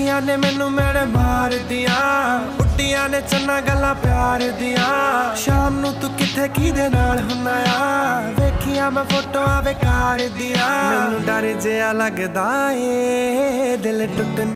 ਅੱਖੀਆਂ ਨੇ ਮੈਨੂੰ ਮੇਰੇ ਮਾਰਦੀਆਂ ਉੱਡੀਆਂ ਨੇ ਚੰਨਾ ਗੱਲਾਂ ਪਿਆਰ ਦੀਆਂ। ਸ਼ਾਮ ਨੂੰ ਤੂੰ ਕਿੱਥੇ ਕਿਹਦੇ ਨਾਲ ਹੁੰਨਾ ਆ? ਵੇਖੀਆਂ ਮੈਂ ਫੋਟੋਆਂ ਬੇਕਾਰ ਦੀਆਂ। ਮੈਨੂੰ ਡਰ ਜਿਹਾ ਲੱਗਦਾ ਏ, ਦਿਲ ਟੁੱਟਣ